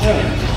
home.